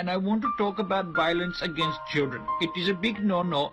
and I want to talk about violence against children. It is a big no-no